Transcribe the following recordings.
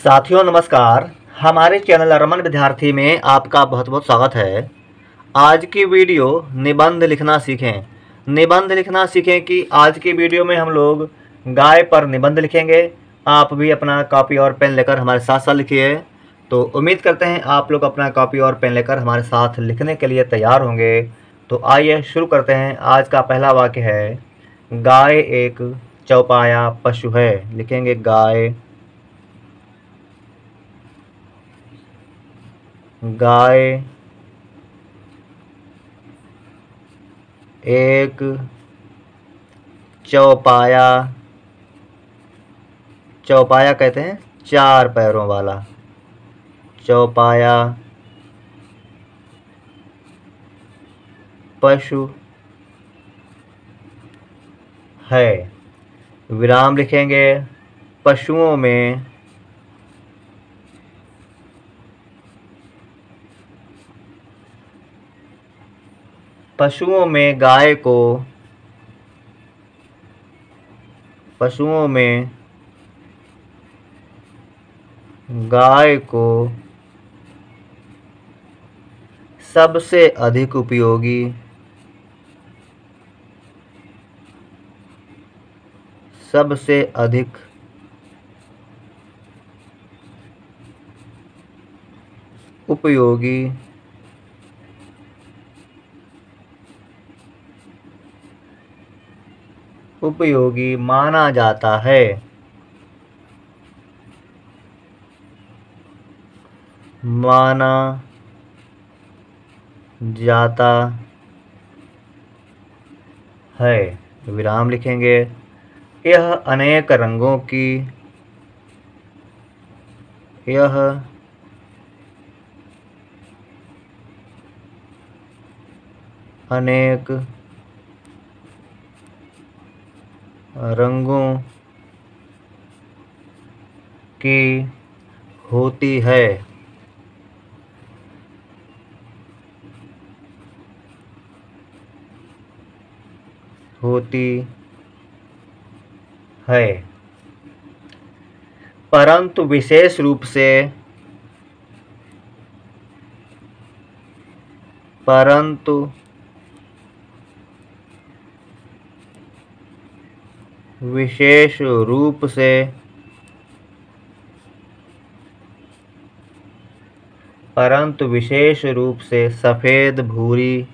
साथियों, नमस्कार। हमारे चैनल रमन विद्यार्थी में आपका बहुत बहुत स्वागत है। आज की वीडियो निबंध लिखना सीखें। निबंध लिखना सीखें कि आज की वीडियो में हम लोग गाय पर निबंध लिखेंगे। आप भी अपना कॉपी और पेन लेकर हमारे साथ साथ लिखिए। तो उम्मीद करते हैं आप लोग अपना कॉपी और पेन लेकर हमारे साथ लिखने के लिए तैयार होंगे। तो आइए शुरू करते हैं। आज का पहला वाक्य है, गाय एक चौपाया पशु है। लिखेंगे, गाय गाय, एक चौपाया चौपाया कहते हैं, चार पैरों वाला। चौपाया, पशु है। विराम लिखेंगे, पशुओं में पशुओं में गाय को पशुओं में गाय को सबसे अधिक उपयोगी। सबसे अधिक उपयोगी। उपयोगी माना जाता है। माना जाता है। विराम लिखेंगे। यह अनेक रंगों की, यह अनेक रंगों की होती है। होती है। परंतु विशेष रूप से परंतु विशेष रूप से। परंतु विशेष रूप से सफ़ेद भूरी।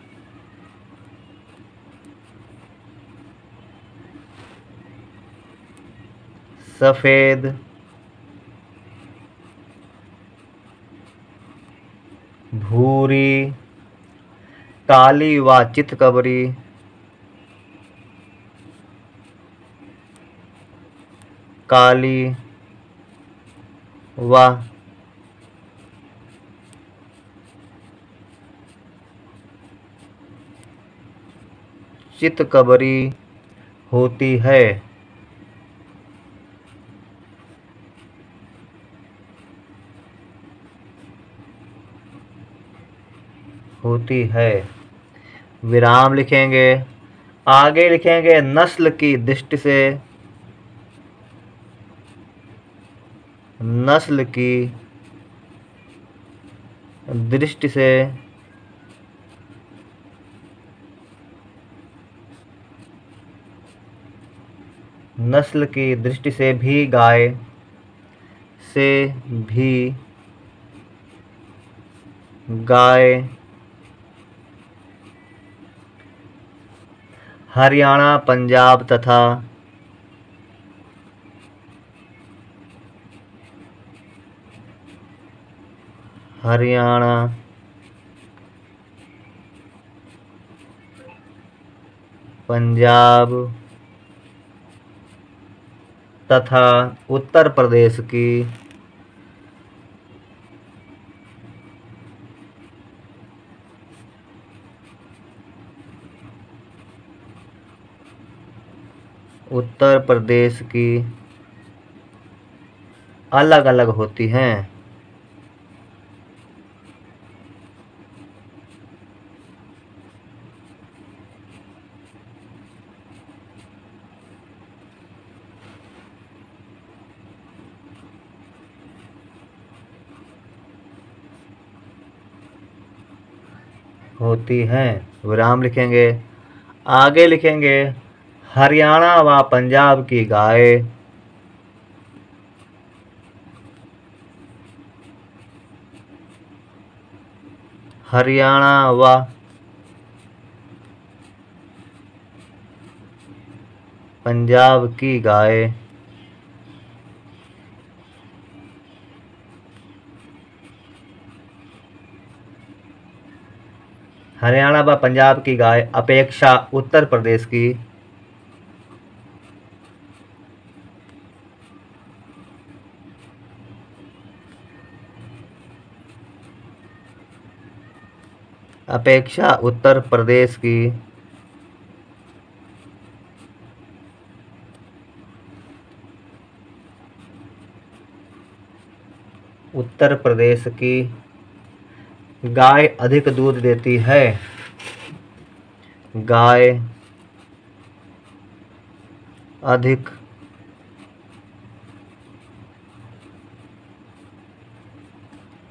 सफ़ेद। भूरी। काली व चितकबरी काली व चितकबरी होती है। होती है। विराम लिखेंगे, आगे लिखेंगे, नस्ल की दृष्टि से नस्ल की दृष्टि से नस्ल की दृष्टि से भी गाय से भी गाय हरियाणा, पंजाब तथा हरियाणा। पंजाब तथा उत्तर प्रदेश की उत्तर प्रदेश की अलग अलग होती हैं। होती हैं। विराम लिखेंगे। आगे लिखेंगे, हरियाणा व पंजाब की गाय। हरियाणा व पंजाब की गाय। हरियाणा व पंजाब की गाय अपेक्षा उत्तर प्रदेश की। अपेक्षा उत्तर प्रदेश की। उत्तर प्रदेश की। गाय अधिक दूध देती है। गाय अधिक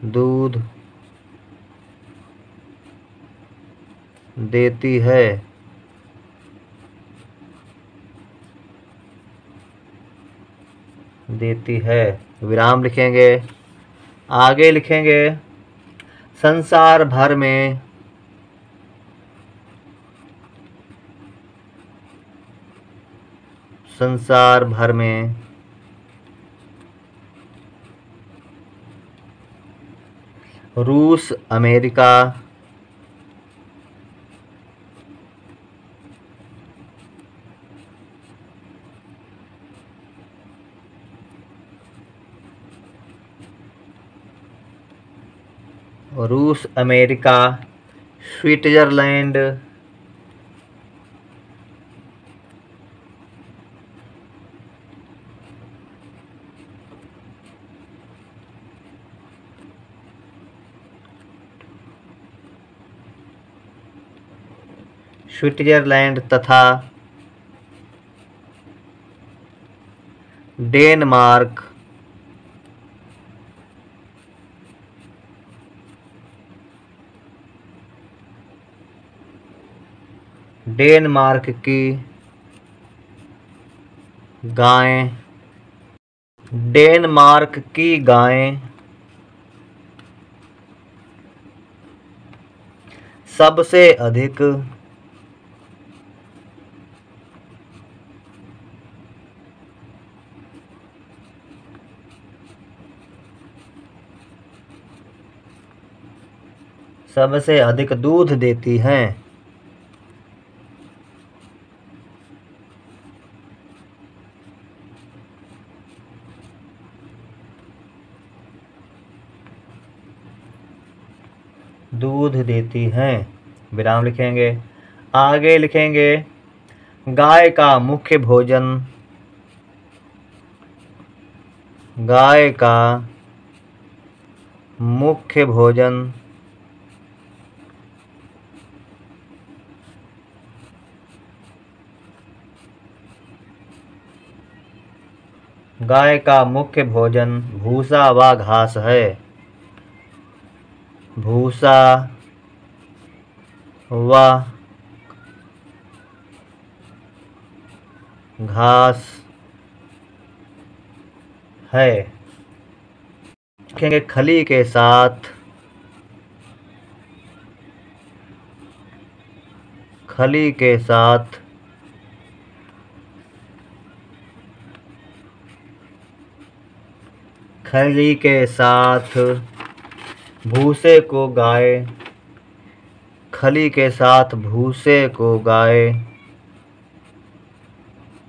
दूध देती है। देती है। विराम लिखेंगे। आगे लिखेंगे। संसार भर में संसार भर में रूस अमेरिका रूस अमेरिका स्विट्ज़रलैंड। स्विट्ज़रलैंड तथा डेनमार्क। डेनमार्क की गायें। डेनमार्क की गायें। सबसे अधिक सबसे अधिक दूध देती हैं। दूध देती हैं। विराम लिखेंगे। आगे लिखेंगे, गाय का मुख्य भोजन। गाय का मुख्य भोजन। गाय का मुख्य भोजन, भूसा व घास है। भूसा व घास है। लिखेंगे खली के साथ। खली के साथ। खली के साथ। भूसे को गाय खली के साथ भूसे को गाय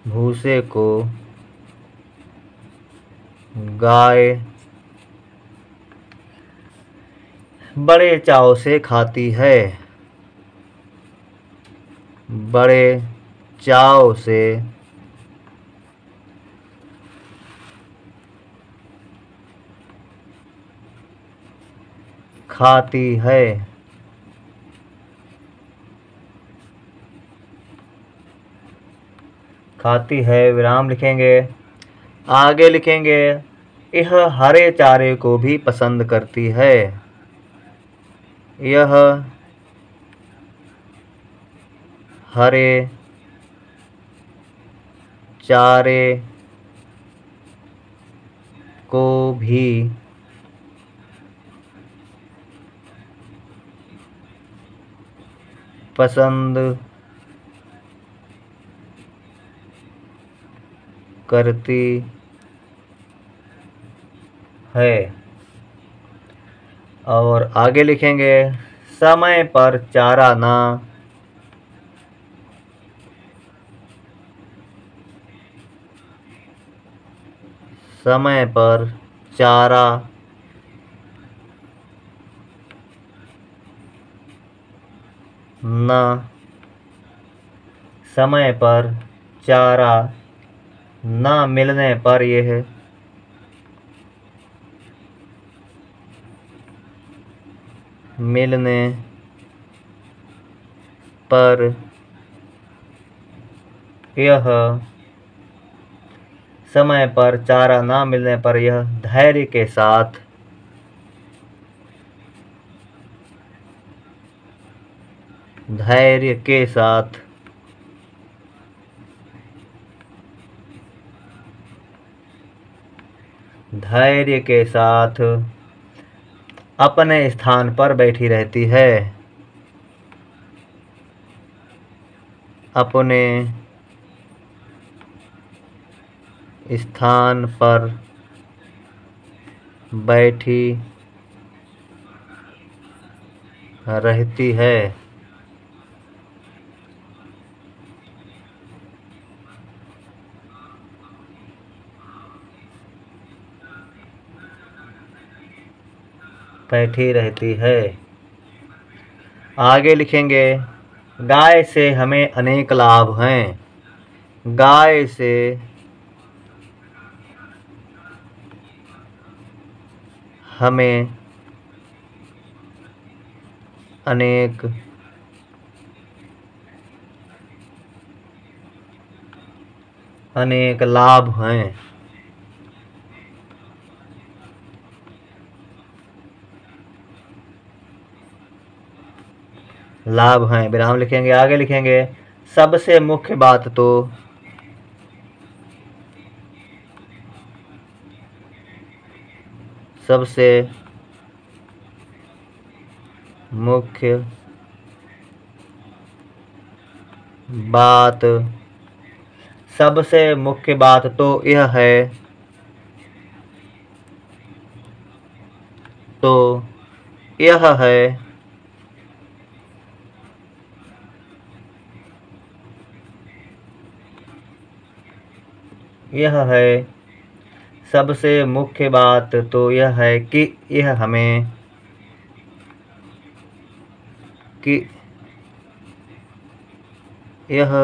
भूसे को गाय बड़े चाव से खाती है। बड़े चाव से खाती है। खाती है, विराम लिखेंगे। आगे लिखेंगे, यह हरे चारे को भी पसंद करती है। यह हरे चारे को भी पसंद करती है। और आगे लिखेंगे समय पर चारा ना। समय पर चारा न। समय पर चारा न मिलने पर यह मिलने पर यह समय पर चारा ना मिलने पर यह धैर्य के साथ धैर्य के साथ। धैर्य के साथ अपने स्थान पर बैठी रहती है। अपने स्थान पर बैठी रहती है। बैठी रहती है। आगे लिखेंगे, गाय से हमें अनेक लाभ हैं। गाय से हमें अनेक अनेक लाभ हैं। लाभ हैं। विराम लिखेंगे, आगे लिखेंगे, सबसे मुख्य बात तो सबसे मुख्य बात, सबसे मुख्य बात तो यह है तो यह है यह है। सबसे मुख्य बात तो यह है कि यह हमें कि यह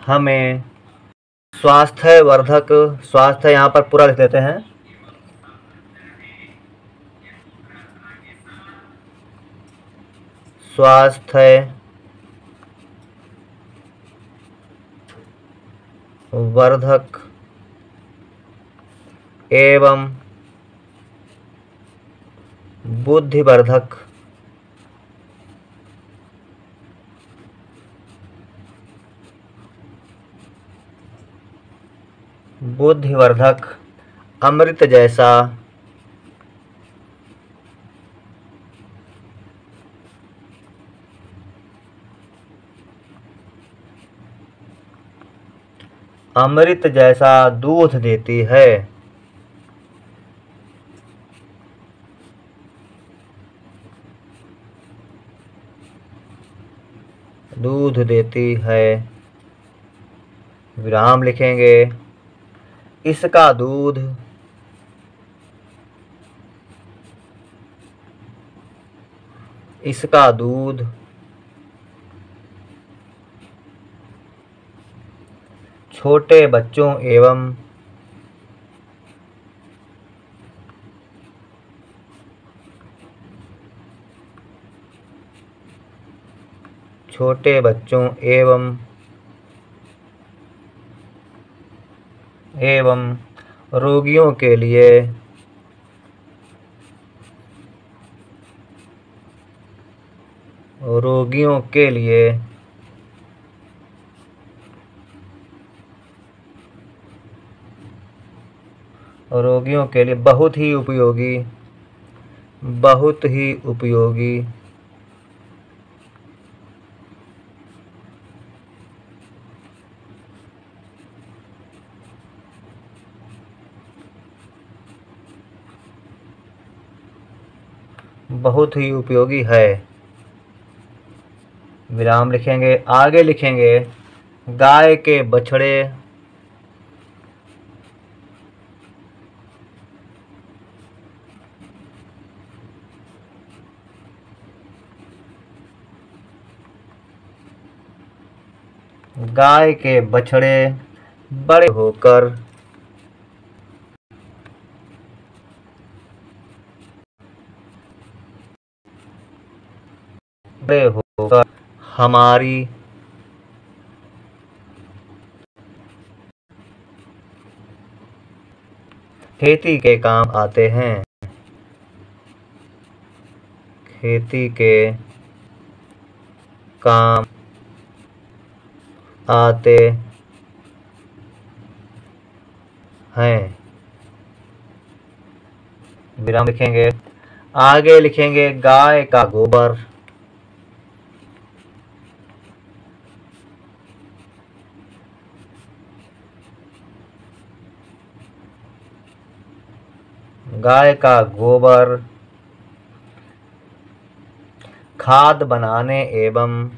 हमें स्वास्थ्य वर्धक स्वास्थ्य यहाँ पर पूरा लिख देते हैं। स्वास्थ्य वर्धक। एवं बुद्धिवर्धक। बुद्धिवर्धक अमृत जैसा अमृत जैसा दूध देती है। दूध देती है। विराम लिखेंगे। इसका दूध इसका दूध छोटे बच्चों एवं छोटे बच्चों एवं एवं रोगियों के लिए रोगियों के लिए रोगियों के लिए बहुत ही उपयोगी, बहुत ही उपयोगी। बहुत ही उपयोगी है। विराम लिखेंगे, आगे लिखेंगे, गाय के बछड़े गाय के बछड़े बड़े होकर बड़े होकर हमारी खेती के काम आते हैं। खेती के काम आते हैं। विराम लिखेंगे। आगे लिखेंगे, गाय का गोबर। गाय का गोबर। खाद बनाने एवं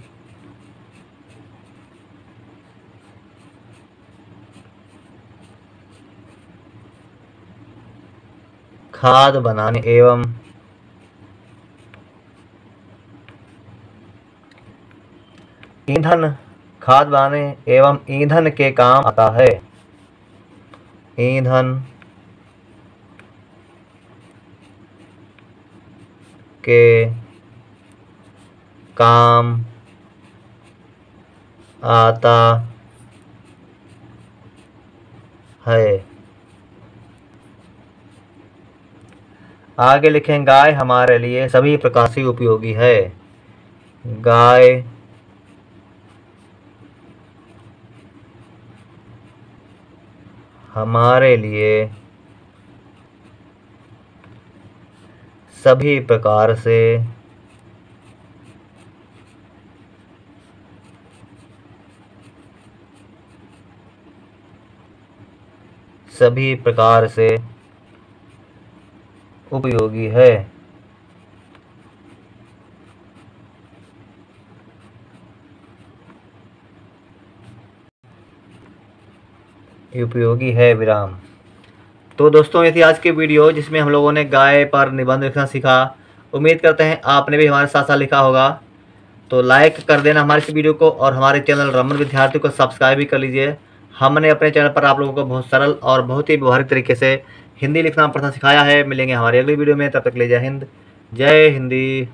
खाद बनाने एवं ईंधन, खाद बनाने एवं ईंधन के काम आता है। ईंधन के काम आता है। आगे लिखें, गाय हमारे लिए सभी प्रकार से उपयोगी है। गाय हमारे लिए सभी प्रकार से सभी प्रकार से उपयोगी है। उपयोगी है विराम। तो दोस्तों, ये थी आज की वीडियो जिसमें हम लोगों ने गाय पर निबंध लिखना सीखा। उम्मीद करते हैं आपने भी हमारे साथ साथ लिखा होगा। तो लाइक कर देना हमारे इस वीडियो को और हमारे चैनल रमन विद्यार्थी को सब्सक्राइब भी कर लीजिए। हमने अपने चैनल पर आप लोगों को बहुत सरल और बहुत ही व्यवहारिक तरीके से हिंदी लिखना पढ़ना सिखाया है। मिलेंगे हमारे अगली वीडियो में। तब तक ले जय हिंद। जय हिंदी।